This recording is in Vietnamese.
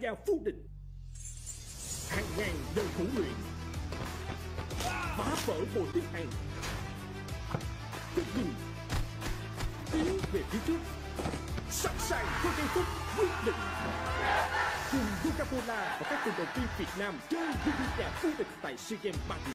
giao phu địch hàng ngàn đời huấn luyện. Phá vỡ bộ tiết hàng không ngừng tiến về phía trước. Sẵn sàng cho giây phút quyết định. Cùng Coca-Cola và các cổ động viên Việt Nam chơi với địch nhà vô địch tại SEA Games 30